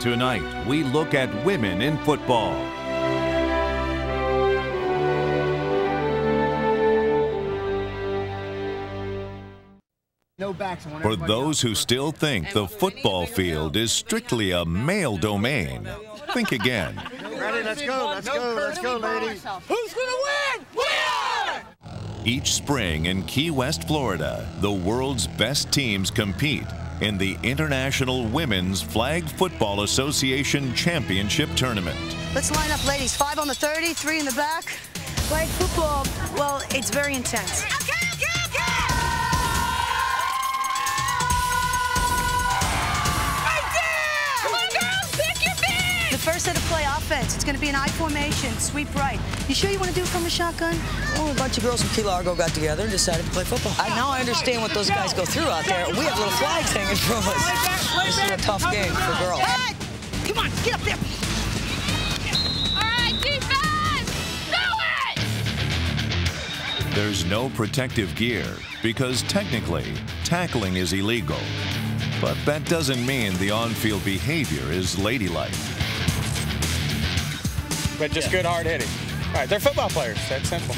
Tonight, we look at women in football. No backs. I want For those who still think the football field is strictly a male domain, think again. Ready? Let's go. Let's go. Let's go, ladies. Who's gonna win? We are! Each spring in Key West, Florida, the world's best teams compete in the International Women's Flag Football Association Championship Tournament. Let's line up, ladies. Five on the 30, three in the back. Flag football, well, it's very intense. The first set of play offense. It's going to be an I formation, sweep right. You sure you want to do it from a shotgun? Well, a bunch of girls from Key Largo got together and decided to play football. I, now I understand what those guys go through out there. We have little flags hanging from us. This is a tough game for girls. Hey, Come on, get up there! All right, defense! Do it! There's no protective gear because technically, tackling is illegal. But that doesn't mean the on field behavior is ladylike. But just good hard hitting. All right, they're football players. That's simple.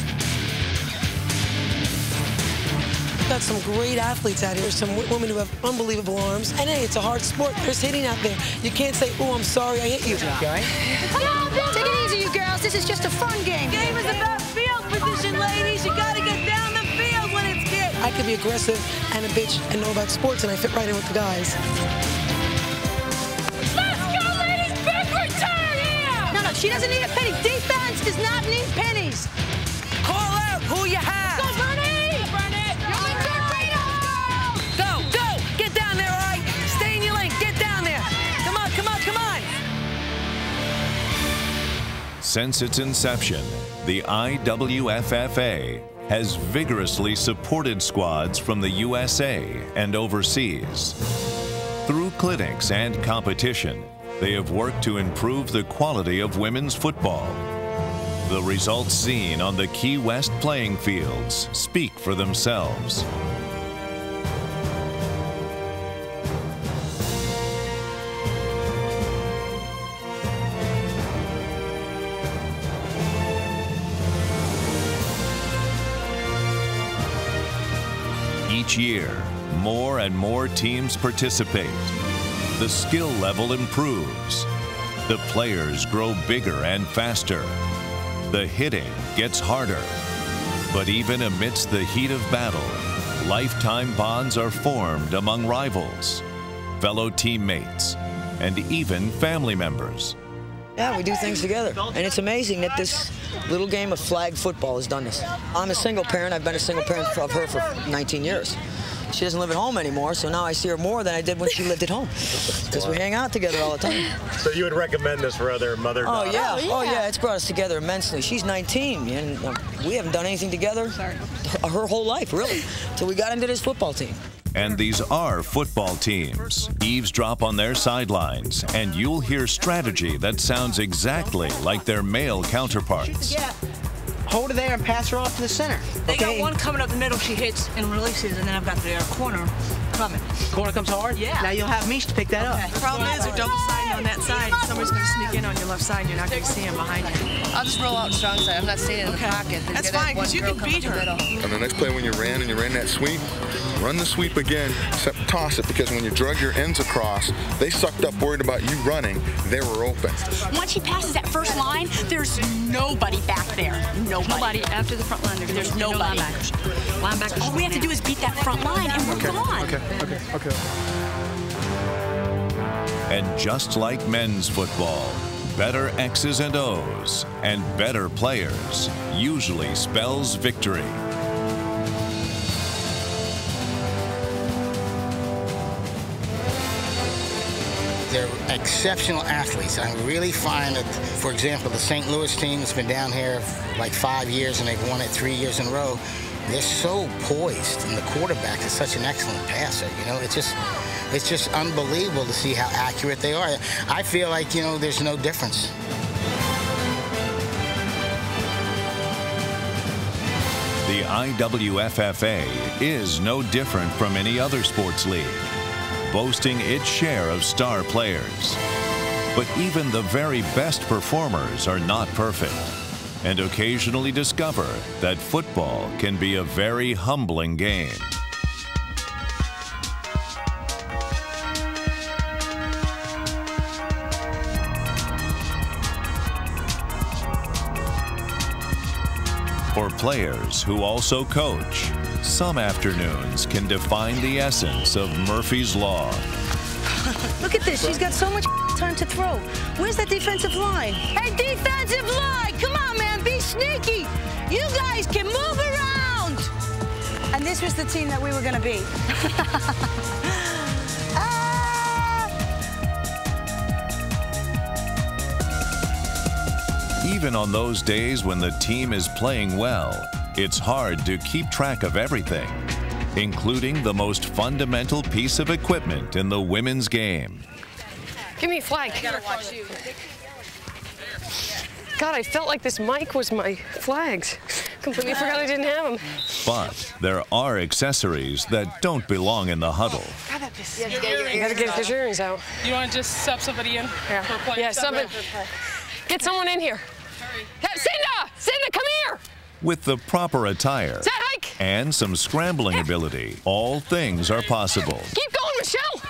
Got some great athletes out here, some women who have unbelievable arms. And hey, it's a hard sport. There's hitting out there. You can't say, oh, I'm sorry I hit you. Take it easy, you girls. This is just a fun game. Game is about field position, ladies. You got to get down the field when it's kicked. I could be aggressive and a bitch and know about sports, and I fit right in with the guys. She doesn't need a penny. Defense does not need pennies. Call out who you have. Go, Bernie! Bernie! You're in good freedom! Go, go. Get down there, all right? Stay in your lane. Get down there. Come on, come on, come on. Since its inception, the IWFFA has vigorously supported squads from the USA and overseas. Through clinics and competition, they have worked to improve the quality of women's football. The results seen on the Key West playing fields speak for themselves. Each year, more and more teams participate. The skill level improves. The players grow bigger and faster. The hitting gets harder. But even amidst the heat of battle, lifetime bonds are formed among rivals, fellow teammates, and even family members. Yeah, we do things together. And it's amazing that this little game of flag football has done this. I'm a single parent. I've been a single parent of her for 19 years. She doesn't live at home anymore, so now I see her more than I did when she lived at home. Because we hang out together all the time. So you would recommend this for other mother Oh daughters? yeah. oh yeah, it's brought us together immensely. She's 19, and uh, we haven't done anything together her whole life, really, till we got into this football team. And these are football teams. Eavesdrop on their sidelines, and you'll hear strategy that sounds exactly like their male counterparts. Hold her there and pass her off to the center. They okay? got one coming up the middle, she hits and releases, and then I've got the other corner coming. Corner comes hard? Yeah. Now you'll have Mish to pick that The up. The problem is they're double sided on that side. Somebody's going to sneak in on your left side. And you're not going to see him behind you. I'll just roll out strong side. I'm not staying in the pocket. That's fine, because you can beat up the her. middle. On the next play when you ran and you ran that sweep, run the sweep again, except toss it because when you drug your ends across, they sucked up worried about you running. They were open. Once he passes that first line, there's nobody back there. Nobody. Nobody after the front line. There's, There's no nobody. Linebackers. Linebackers. All we have to do is beat that front line and we're gone. Okay, okay, okay. And just like men's football, better X's and O's and better players usually spells victory. They're exceptional athletes. I really find that, for example, the St. Louis team that's been down here like five years and they've won it three years in a row. They're so poised, and the quarterback is such an excellent passer. You know, it's just, it's just unbelievable to see how accurate they are. I feel like you know, there's no difference. The IWFFA is no different from any other sports league, boasting its share of star players. But even the very best performers are not perfect and occasionally discover that football can be a very humbling game. For players who also coach, some afternoons can define the essence of Murphy's Law. Look at this. She's got so much time to throw. Where's that defensive line? Hey, defensive line! Come on, man. Be sneaky. You guys can move around. And this was the team that we were going to beat. Uh, Even on those days when the team is playing well, it's hard to keep track of everything, including the most fundamental piece of equipment in the women's game. Give me a flag. God, I felt like this mic was my flags. Completely forgot I didn't have them. But there are accessories that don't belong in the huddle. You gotta get his earrings out. You want to just sub somebody in? Yeah, For play? yeah somebody. Get someone in here. Hey, Cinda! Cinda, come here! With the proper attire Set hike! And some scrambling ability, all things are possible. Keep going, Michelle!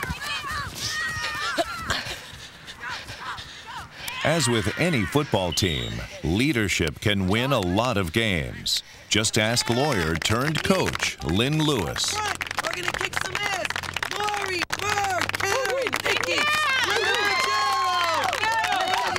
As with any football team, leadership can win a lot of games. Just ask lawyer turned coach Lynn Lewis. We're gonna kick some ass. Lori, Bird, Karen, Nikki,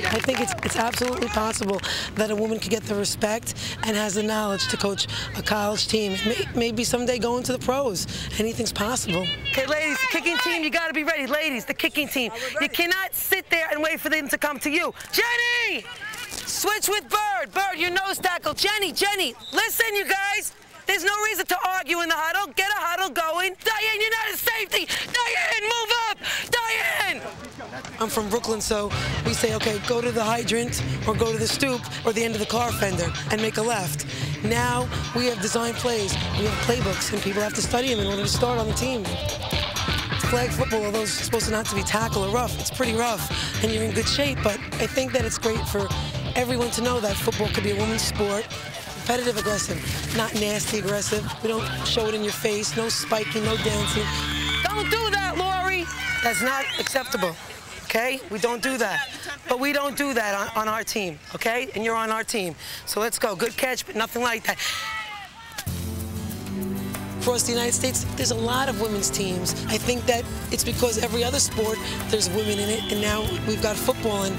I think it's it's absolutely possible that a woman could get the respect and has the knowledge to coach a college team. May, maybe someday go into the pros. Anything's possible. Okay, ladies, kicking team, you got to be ready. Ladies, the kicking team, you cannot sit there and wait for them to come to you. Jenny, switch with Bird. Bird, you're nose tackle. Jenny, Jenny, listen, you guys. There's no reason to argue in the huddle. Get a huddle going. Diane, you're not a safety. Diane, move up. Diane. I'm from Brooklyn, so we say, okay, go to the hydrant or go to the stoop or the end of the car fender and make a left. Now we have design plays, we have playbooks, and people have to study them in order to start on the team. Flag football, although it's supposed to not to be tackle or rough, it's pretty rough, and you're in good shape. But I think that it's great for everyone to know that football could be a women's sport. Competitive aggressive, not nasty aggressive. We don't show it in your face, no spiking, no dancing. Don't do that, Lori. That's not acceptable okay? We don't do that. But we don't do that on, on, our team, okay? And you're on our team. So let's go. Good catch, but nothing like that. Across the United States, there's a lot of women's teams. I think that it's because every other sport, there's women in it, and now we've got football, and,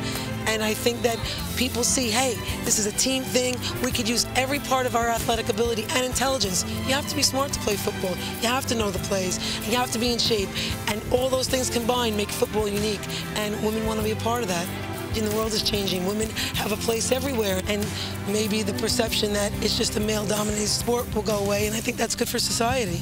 and I think that people see, hey, this is a team thing. We could use every part of our athletic ability and intelligence. You have to be smart to play football. You have to know the plays. And you have to be in shape. And all those things combined make football unique. And women want to be a part of that. The world is changing. Women have a place everywhere. And maybe the perception that it's just a male-dominated sport will go away. And I think that's good for society.